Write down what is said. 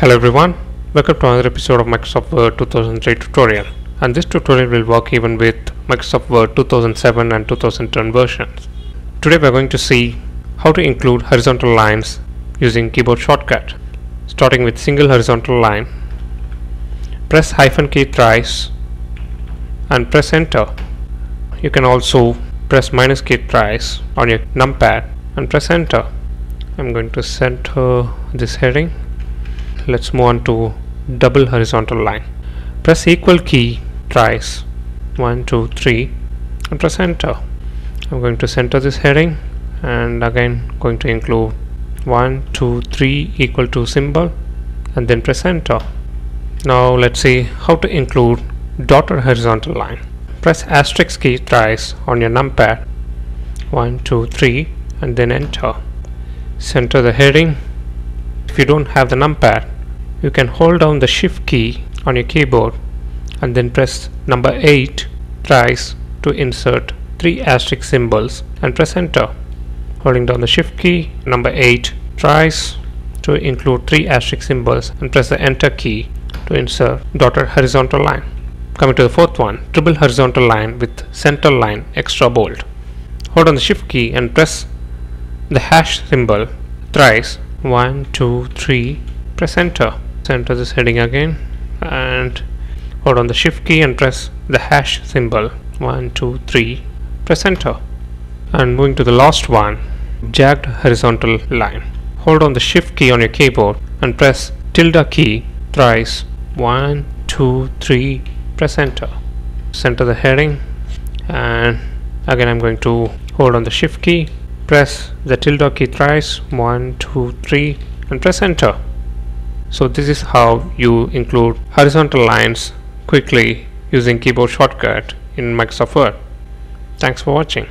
Hello everyone, welcome to another episode of Microsoft Word 2003 tutorial and this tutorial will work even with Microsoft Word 2007 and 2010 versions. Today we are going to see how to include horizontal lines using keyboard shortcut. Starting with single horizontal line, press hyphen key thrice and press enter. You can also press minus key thrice on your numpad and press enter. I'm going to center this heading let's move on to double horizontal line. Press equal key thrice. One two three and press enter. I'm going to center this heading and again going to include one two three equal to symbol and then press enter. Now let's see how to include dotted horizontal line. Press asterisk key thrice on your numpad. One two three and then enter. Center the heading. If you don't have the numpad you can hold down the shift key on your keyboard and then press number 8 thrice to insert three asterisk symbols and press enter. Holding down the shift key number 8 thrice to include three asterisk symbols and press the enter key to insert dotted horizontal line. Coming to the fourth one triple horizontal line with center line extra bold. Hold on the shift key and press the hash symbol thrice. One two three press enter center this heading again and hold on the shift key and press the hash symbol. One two three press enter. And moving to the last one jagged horizontal line. Hold on the shift key on your keyboard and press tilde key thrice. One two three press enter. Center the heading and again I'm going to hold on the shift key press the tilde key thrice. One two three and press enter so this is how you include horizontal lines quickly using keyboard shortcut in Microsoft Word. Thanks for watching.